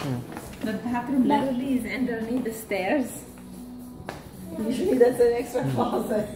Hmm. The bathroom literally is underneath the stairs. Usually that's an extra hmm. closet.